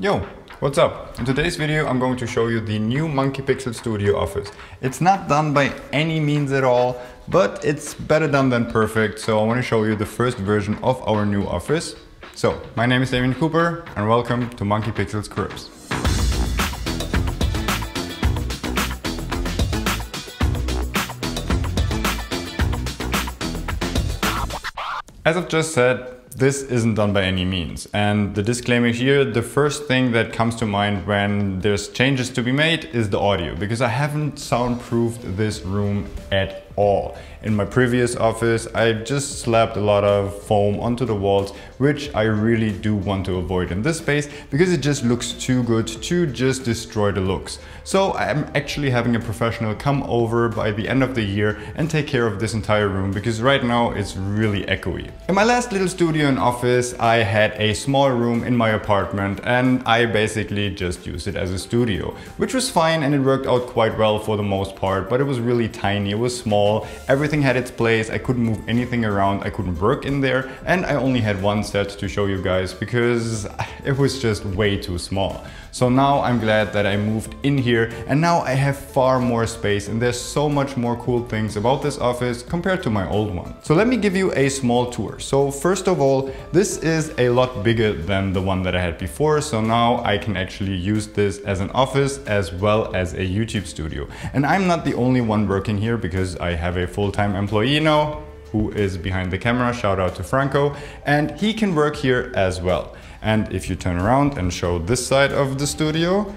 Yo, what's up? In today's video I'm going to show you the new Monkey Pixel Studio office. It's not done by any means at all, but it's better done than perfect, so I want to show you the first version of our new office. So, my name is Damien Cooper and welcome to Monkeypixels Cribs. As I've just said, this isn't done by any means. And the disclaimer here, the first thing that comes to mind when there's changes to be made is the audio, because I haven't soundproofed this room at all. In my previous office, I just slapped a lot of foam onto the walls, which I really do want to avoid in this space because it just looks too good to just destroy the looks. So I'm actually having a professional come over by the end of the year and take care of this entire room because right now it's really echoey. In my last little studio and office, I had a small room in my apartment and I basically just used it as a studio, which was fine and it worked out quite well for the most part, but it was really tiny, it was small, everything Everything had its place, I couldn't move anything around, I couldn't work in there, and I only had one set to show you guys because it was just way too small. So now I'm glad that I moved in here and now I have far more space and there's so much more cool things about this office compared to my old one. So let me give you a small tour. So first of all, this is a lot bigger than the one that I had before. So now I can actually use this as an office as well as a YouTube studio. And I'm not the only one working here because I have a full full-time employee now who is behind the camera, shout out to Franco, and he can work here as well. And if you turn around and show this side of the studio,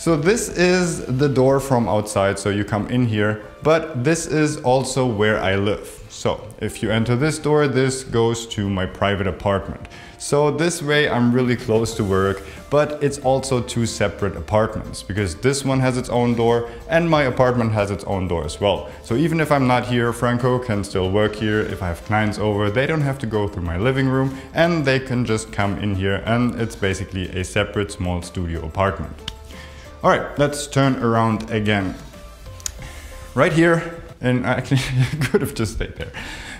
so this is the door from outside, so you come in here, but this is also where I live. So if you enter this door, this goes to my private apartment. So this way I'm really close to work, but it's also two separate apartments because this one has its own door and my apartment has its own door as well. So even if I'm not here, Franco can still work here. If I have clients over, they don't have to go through my living room and they can just come in here and it's basically a separate small studio apartment. All right, let's turn around again. Right here, and I could have just stayed there.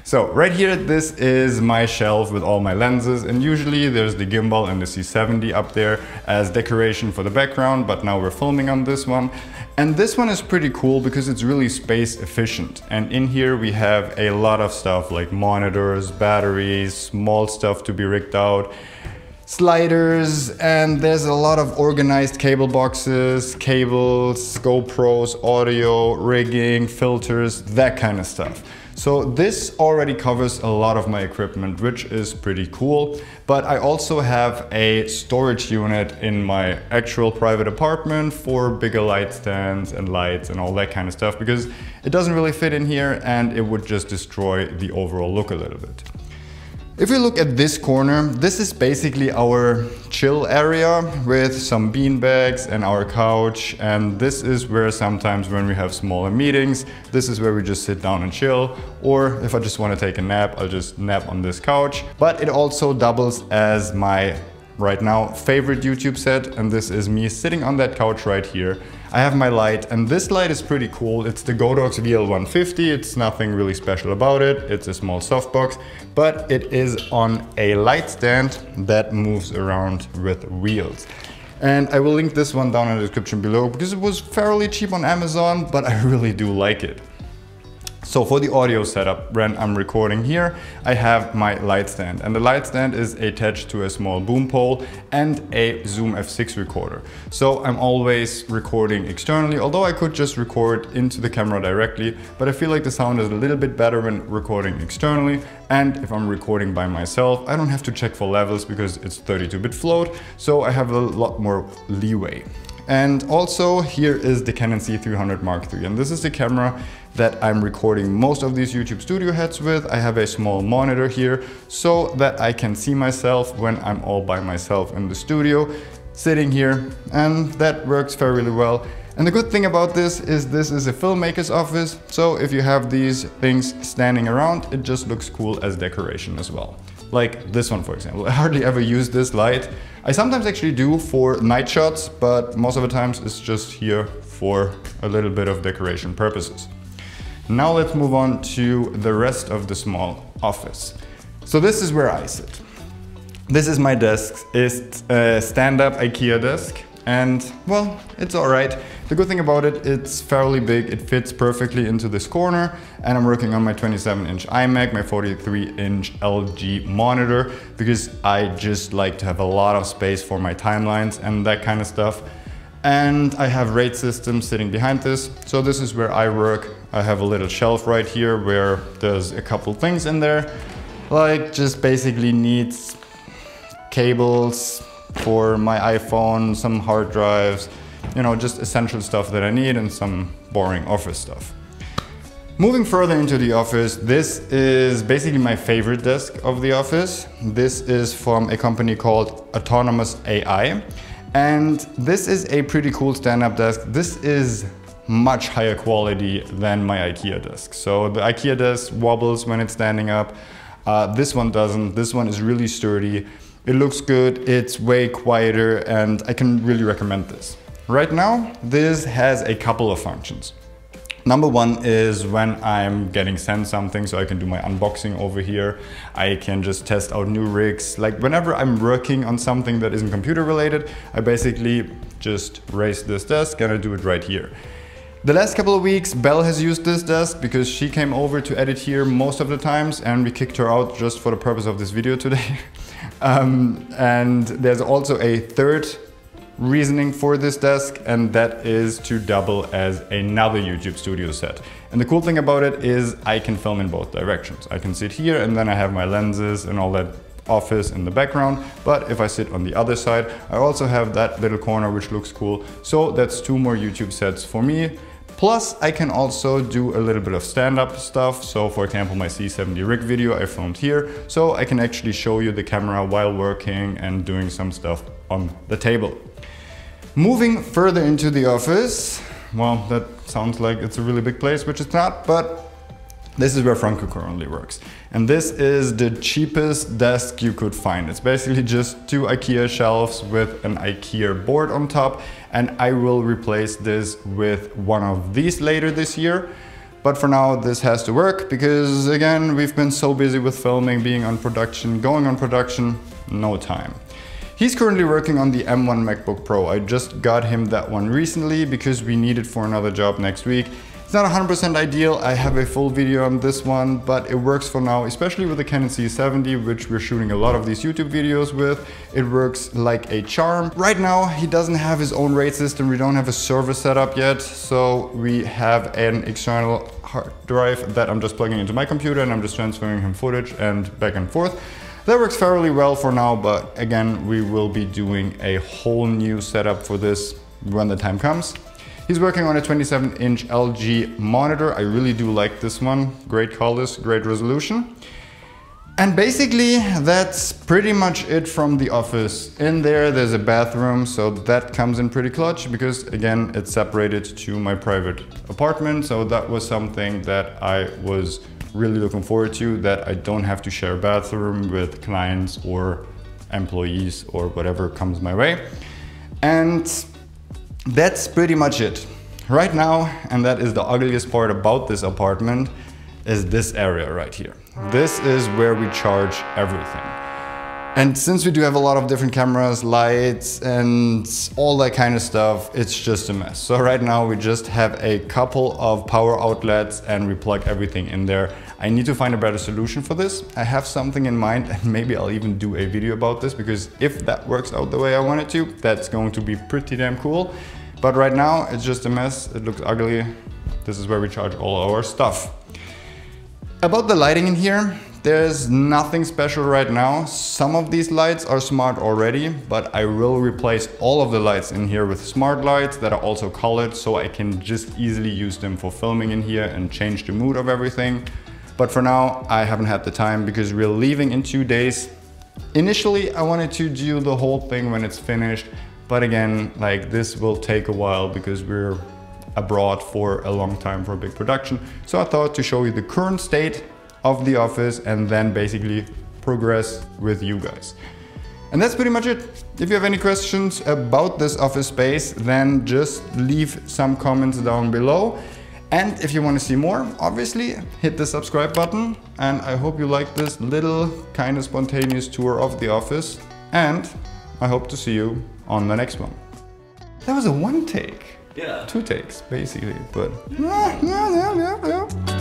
So right here, this is my shelf with all my lenses and usually there's the gimbal and the C70 up there as decoration for the background, but now we're filming on this one. And this one is pretty cool because it's really space efficient. And in here we have a lot of stuff like monitors, batteries, small stuff to be rigged out sliders and there's a lot of organized cable boxes, cables, GoPros, audio, rigging, filters, that kind of stuff. So this already covers a lot of my equipment, which is pretty cool. But I also have a storage unit in my actual private apartment for bigger light stands and lights and all that kind of stuff because it doesn't really fit in here and it would just destroy the overall look a little bit. If we look at this corner, this is basically our chill area with some bean bags and our couch. And this is where sometimes when we have smaller meetings, this is where we just sit down and chill. Or if I just want to take a nap, I'll just nap on this couch. But it also doubles as my right now favorite YouTube set. And this is me sitting on that couch right here I have my light and this light is pretty cool. It's the Godox VL150. It's nothing really special about it. It's a small softbox, but it is on a light stand that moves around with wheels. And I will link this one down in the description below because it was fairly cheap on Amazon, but I really do like it. So for the audio setup, when I'm recording here, I have my light stand and the light stand is attached to a small boom pole and a Zoom F6 recorder. So I'm always recording externally, although I could just record into the camera directly, but I feel like the sound is a little bit better when recording externally. And if I'm recording by myself, I don't have to check for levels because it's 32-bit float, so I have a lot more leeway. And also here is the Canon C300 Mark III. And this is the camera that I'm recording most of these YouTube studio heads with. I have a small monitor here so that I can see myself when I'm all by myself in the studio, sitting here, and that works fairly well. And the good thing about this is this is a filmmaker's office, so if you have these things standing around, it just looks cool as decoration as well. Like this one, for example. I hardly ever use this light. I sometimes actually do for night shots, but most of the times it's just here for a little bit of decoration purposes. Now let's move on to the rest of the small office. So this is where I sit. This is my desk. It's a stand-up IKEA desk and well, it's all right. The good thing about it, it's fairly big. It fits perfectly into this corner and I'm working on my 27 inch iMac, my 43 inch LG monitor because I just like to have a lot of space for my timelines and that kind of stuff. And I have RAID systems sitting behind this. So this is where I work. I have a little shelf right here where there's a couple things in there, like just basically needs cables for my iPhone, some hard drives, you know, just essential stuff that I need and some boring office stuff. Moving further into the office, this is basically my favorite desk of the office. This is from a company called Autonomous AI. And this is a pretty cool stand-up desk. This is much higher quality than my IKEA desk. So the IKEA desk wobbles when it's standing up. Uh, this one doesn't. This one is really sturdy. It looks good, it's way quieter, and I can really recommend this. Right now, this has a couple of functions. Number one is when I'm getting sent something, so I can do my unboxing over here. I can just test out new rigs. Like whenever I'm working on something that isn't computer related, I basically just raise this desk and I do it right here. The last couple of weeks, Belle has used this desk because she came over to edit here most of the times and we kicked her out just for the purpose of this video today. um, and there's also a third reasoning for this desk and that is to double as another YouTube studio set. And the cool thing about it is I can film in both directions. I can sit here and then I have my lenses and all that office in the background. But if I sit on the other side, I also have that little corner which looks cool. So that's two more YouTube sets for me. Plus, I can also do a little bit of stand-up stuff. So for example, my C70 rig video I filmed here. So I can actually show you the camera while working and doing some stuff on the table. Moving further into the office, well, that sounds like it's a really big place, which it's not, but this is where Franco currently works. And this is the cheapest desk you could find. It's basically just two IKEA shelves with an IKEA board on top. And I will replace this with one of these later this year. But for now, this has to work because again, we've been so busy with filming, being on production, going on production, no time. He's currently working on the M1 MacBook Pro. I just got him that one recently because we need it for another job next week. It's not 100% ideal, I have a full video on this one, but it works for now, especially with the Canon C70, which we're shooting a lot of these YouTube videos with. It works like a charm. Right now, he doesn't have his own RAID system, we don't have a server set up yet, so we have an external hard drive that I'm just plugging into my computer and I'm just transferring him footage and back and forth. That works fairly well for now, but again, we will be doing a whole new setup for this when the time comes. He's working on a 27 inch LG monitor. I really do like this one. Great colors, great resolution. And basically that's pretty much it from the office. In there there's a bathroom, so that comes in pretty clutch because again it's separated to my private apartment. So that was something that I was really looking forward to, that I don't have to share a bathroom with clients or employees or whatever comes my way. And that's pretty much it. Right now, and that is the ugliest part about this apartment, is this area right here. This is where we charge everything. And since we do have a lot of different cameras, lights, and all that kind of stuff, it's just a mess. So right now we just have a couple of power outlets and we plug everything in there. I need to find a better solution for this. I have something in mind and maybe I'll even do a video about this because if that works out the way I want it to, that's going to be pretty damn cool. But right now it's just a mess. It looks ugly. This is where we charge all our stuff. About the lighting in here, there's nothing special right now. Some of these lights are smart already, but I will replace all of the lights in here with smart lights that are also colored so I can just easily use them for filming in here and change the mood of everything. But for now, I haven't had the time because we're leaving in two days. Initially, I wanted to do the whole thing when it's finished, but again, like this will take a while because we're abroad for a long time for a big production. So I thought to show you the current state of the office and then basically progress with you guys. And that's pretty much it. If you have any questions about this office space, then just leave some comments down below. And if you want to see more, obviously hit the subscribe button. And I hope you like this little kind of spontaneous tour of the office. And I hope to see you on the next one. That was a one take. Yeah. Two takes, basically, but.